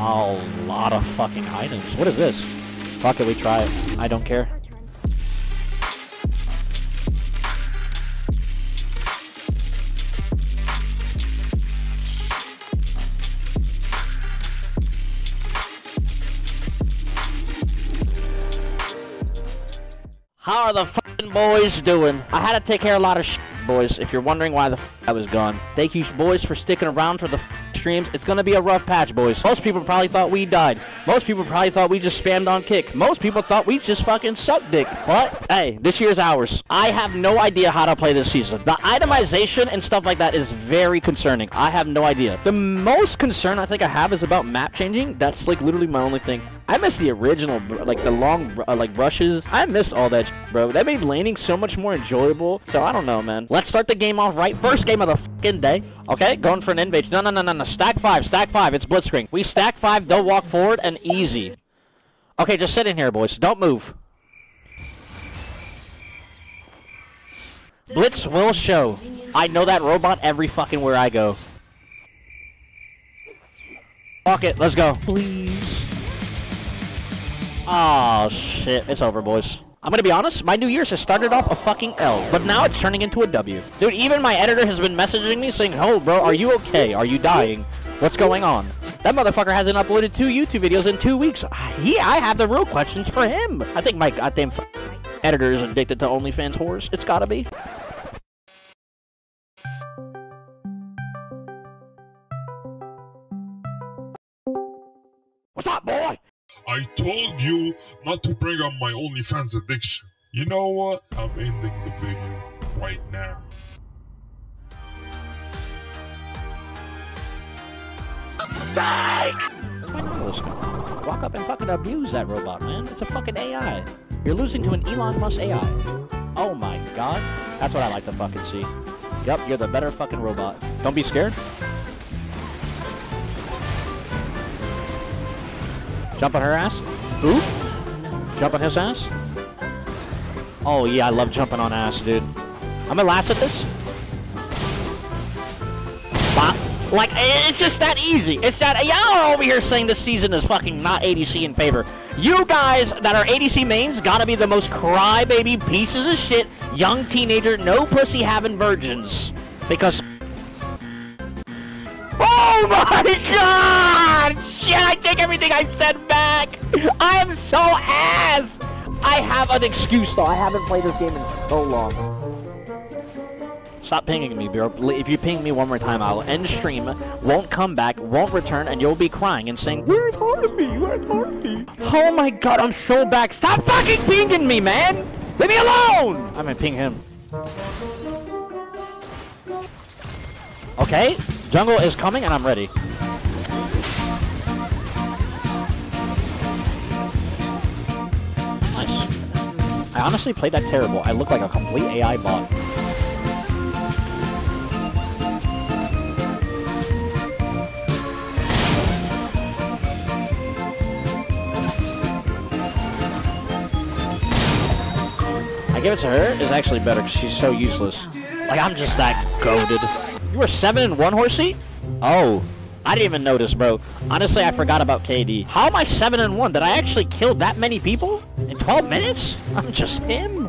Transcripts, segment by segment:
A lot of fucking items. What is this? Fuck it, we try it. I don't care. How are the fucking boys doing? I had to take care of a lot of shit, boys. If you're wondering why the I was gone, thank you, boys, for sticking around for the streams. It's gonna be a rough patch, boys. Most people probably thought we died. Most people probably thought we just spammed on kick. Most people thought we just fucking sucked dick. But hey, this year's ours. I have no idea how to play this season. The itemization and stuff like that is very concerning. I have no idea. The most concern I think I have is about map changing. That's like literally my only thing. I miss the original, like the long, uh, like rushes. I miss all that, bro. That made laning so much more enjoyable. So I don't know, man. Let's start the game off right. First game of the fucking day. Okay, going for an invade. No, no, no, no, no. Stack five, stack five. It's blitzkrieg. We stack five. Don't walk forward and easy. Okay, just sit in here, boys. Don't move. Blitz will show. I know that robot every fucking where I go. Fuck it, let's go. Please. Oh shit, it's over, boys. I'm gonna be honest, my New Year's has started off a fucking L, but now it's turning into a W. Dude, even my editor has been messaging me saying, Oh, bro, are you okay? Are you dying? What's going on? That motherfucker hasn't uploaded two YouTube videos in two weeks. He, I have the real questions for him. I think my goddamn editor is addicted to OnlyFans whores. It's gotta be. Told you not to bring up my OnlyFans addiction. You know what? I'm ending the video right now. Psych! Walk up and fucking abuse that robot, man. It's a fucking AI. You're losing to an Elon Musk AI. Oh my god. That's what I like to fucking see. Yep, you're the better fucking robot. Don't be scared. Jump on her ass. Ooh. Jump on his ass. Oh yeah, I love jumping on ass, dude. I'm gonna last at this. Bop. Like, it's just that easy. It's that, y'all are over here saying this season is fucking not ADC in favor. You guys that are ADC mains gotta be the most crybaby pieces of shit, young teenager, no pussy having virgins. Because... Oh my god! Shit, I take everything I said back! I am so ass! I have an excuse though, I haven't played this game in so long. Stop pinging me, bro. If you ping me one more time, I'll end stream, won't come back, won't return, and you'll be crying and saying, Where's Harvey? Where's Harvey? Oh my god, I'm so back. Stop fucking pinging me, man! Leave me alone! I'm gonna ping him. Okay, jungle is coming and I'm ready. I honestly played that terrible. I look like a complete AI bot. I give it to her is actually better because she's so useless. Like, I'm just that goaded. You were 7 and 1, Horsey? Oh. I didn't even notice, bro. Honestly, I forgot about KD. How am I 7 and 1? Did I actually kill that many people? In 12 minutes? I'm just him.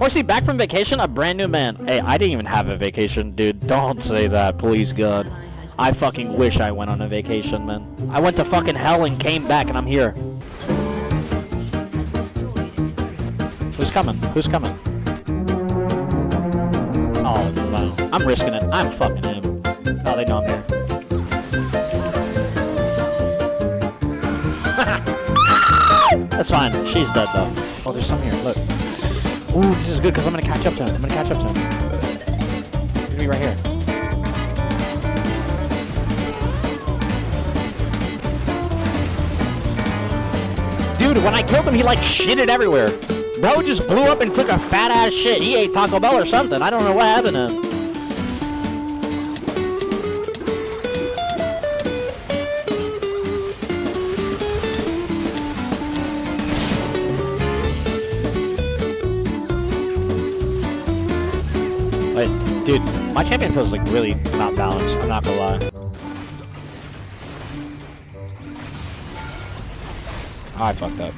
Horsey, back from vacation, a brand new man. Hey, I didn't even have a vacation, dude. Don't say that, please, God. I fucking wish I went on a vacation, man. I went to fucking hell and came back, and I'm here. Who's coming? Who's coming? Oh, no. I'm risking it. I'm fucking him. Oh, they know I'm here. That's fine. She's dead, though. Oh, there's some here. Look. Ooh, this is good, because I'm going to catch up to him. I'm going to catch up to him. He's going to be right here. Dude, when I killed him, he, like, shitted everywhere. Bro just blew up and took a fat ass shit. He ate Taco Bell or something. I don't know what happened to him. Dude, my champion feels like really not balanced. I'm not gonna lie. Oh, I fucked up.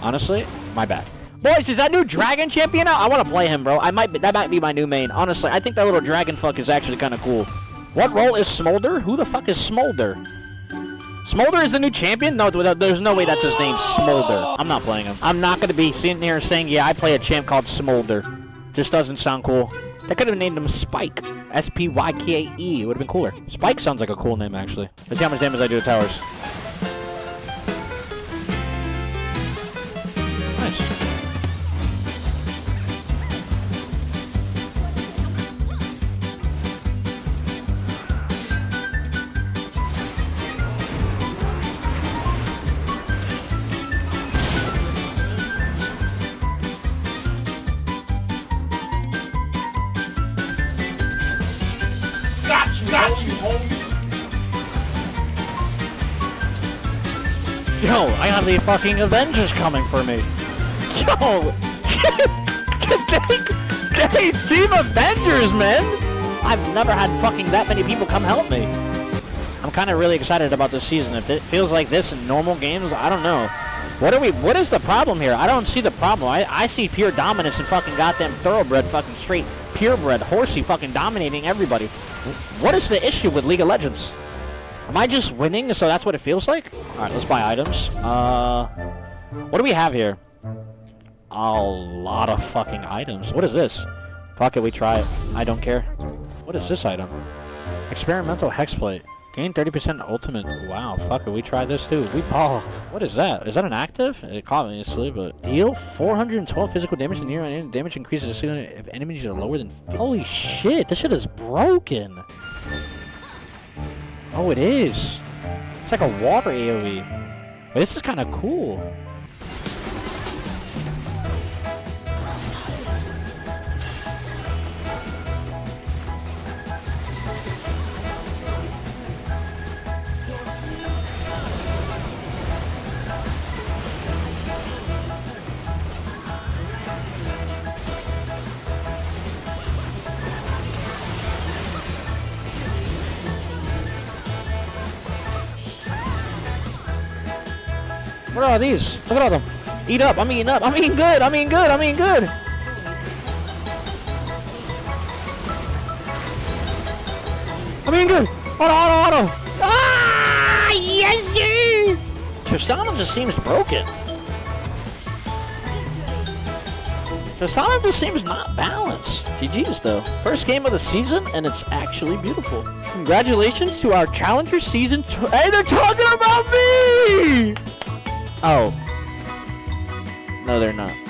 Honestly, my bad. Boys, is that new dragon champion out? I want to play him, bro. I might be, that might be my new main. Honestly, I think that little dragon fuck is actually kind of cool. What role is Smolder? Who the fuck is Smolder? Smolder is the new champion? No, there's no way that's his name, Smolder. I'm not playing him. I'm not going to be sitting here saying, yeah, I play a champ called Smolder. Just doesn't sound cool. They could have named him Spike. S-P-Y-K-E. It would have been cooler. Spike sounds like a cool name, actually. Let's see how much damage I do to towers. Got you, homie. Yo, I got the fucking Avengers coming for me. Yo! they, Team Avengers, man! I've never had fucking that many people come help me. I'm kind of really excited about this season. If it feels like this in normal games, I don't know. What are we? What is the problem here? I don't see the problem. I, I see pure dominance and fucking goddamn thoroughbred, fucking straight purebred, horsey, fucking dominating everybody. What is the issue with League of Legends? Am I just winning, so that's what it feels like? Alright, let's buy items. Uh, what do we have here? A lot of fucking items. What is this? Fuck it, we try it. I don't care. What is this item? Experimental hexplate. Gain 30% ultimate. Wow, fuck it, we try this too. We ball. What is that? Is that an active? It caught me asleep, but... Deal 412 physical damage and near damage increases if enemies are lower than... Holy shit, this shit is broken! Oh, it is! It's like a water AoE. But this is kind of cool. What are these? Look at all them. Eat up. I'm eating up. I'm eating good. I'm eating good. I'm eating good. I'm eating good. Auto, auto, auto. Ah! Yes, sir! Tristana just seems broken. Tristana just seems not balanced. GG's though. First game of the season, and it's actually beautiful. Congratulations to our Challenger Season Hey, they're talking about me! Oh. No, they're not.